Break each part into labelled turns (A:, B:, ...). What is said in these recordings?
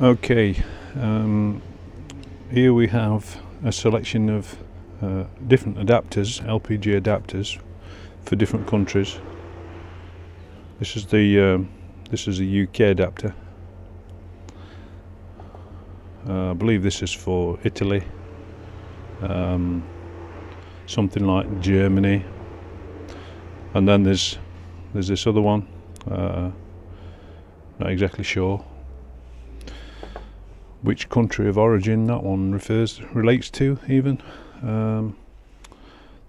A: Okay, um, here we have a selection of uh, different adapters, LPG adapters for different countries. This is the um, this is a UK adapter. Uh, I believe this is for Italy, um, something like Germany, and then there's there's this other one. Uh, not exactly sure which country of origin that one refers relates to even. Um,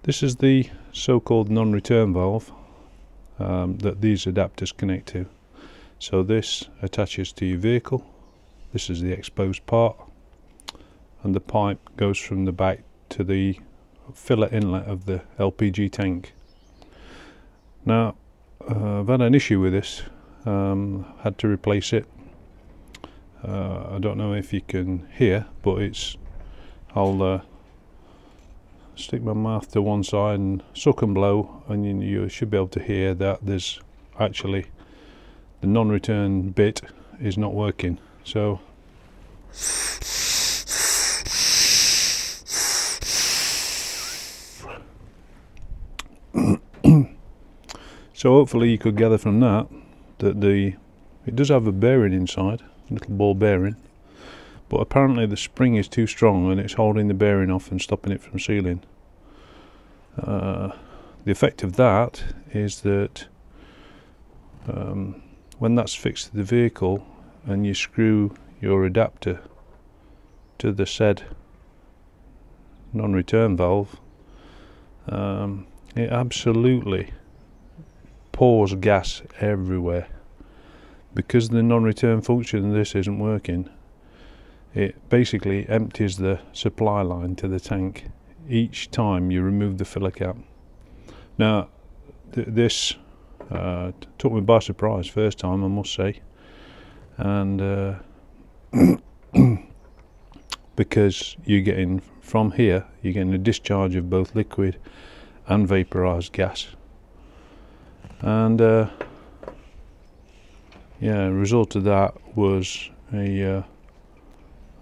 A: this is the so-called non-return valve um, that these adapters connect to. So this attaches to your vehicle. This is the exposed part and the pipe goes from the back to the filler inlet of the LPG tank. Now uh, I've had an issue with this, um, had to replace it uh, I don't know if you can hear but it's I'll uh, stick my mouth to one side and suck and blow and you, you should be able to hear that there's actually the non-return bit is not working. So so hopefully you could gather from that that the it does have a bearing inside little ball bearing. But apparently the spring is too strong and it's holding the bearing off and stopping it from sealing. Uh, the effect of that is that um, when that's fixed to the vehicle and you screw your adapter to the said non-return valve um, it absolutely pours gas everywhere because the non-return function of this isn't working it basically empties the supply line to the tank each time you remove the filler cap. Now th this uh, took me by surprise first time I must say and uh, because you're getting from here you're getting a discharge of both liquid and vaporized gas. And uh, yeah, result of that was a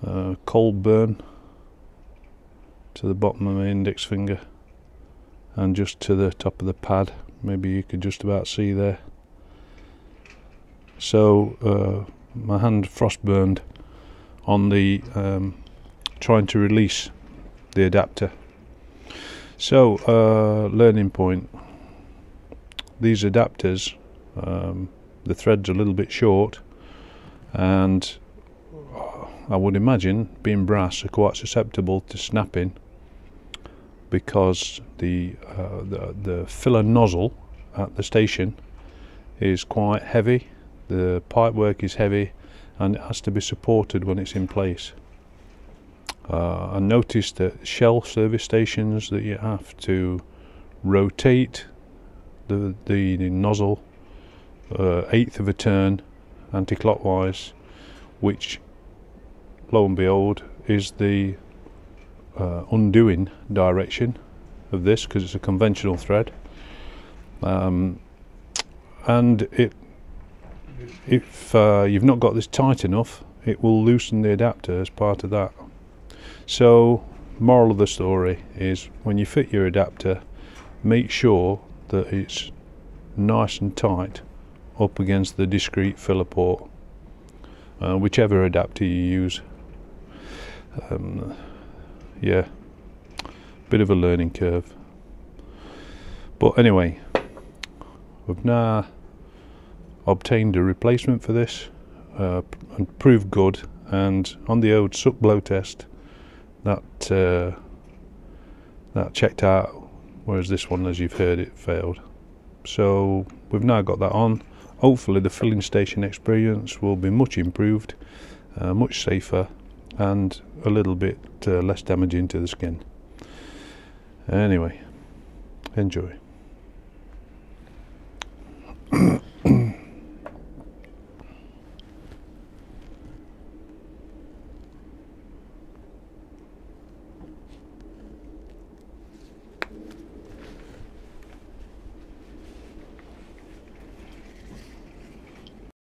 A: uh, cold burn to the bottom of my index finger and just to the top of the pad. Maybe you could just about see there. So uh, my hand frost burned on the um, trying to release the adapter. So uh, learning point. These adapters um, the thread's are a little bit short and I would imagine being brass are quite susceptible to snapping because the, uh, the, the filler nozzle at the station is quite heavy the pipe work is heavy and it has to be supported when it's in place. Uh, I noticed that Shell service stations that you have to rotate the, the, the nozzle uh, eighth of a turn anti-clockwise which lo and behold is the uh, undoing direction of this because it's a conventional thread. Um, and it if uh, you've not got this tight enough it will loosen the adapter as part of that. So moral of the story is when you fit your adapter make sure that it's nice and tight up against the discrete filler port uh, whichever adapter you use. Um, yeah bit of a learning curve. But anyway we've now obtained a replacement for this uh, and proved good. And on the old suck blow test that uh, that checked out whereas this one as you've heard it failed. So we've now got that on hopefully the filling station experience will be much improved uh, much safer and a little bit uh, less damaging to the skin. Anyway enjoy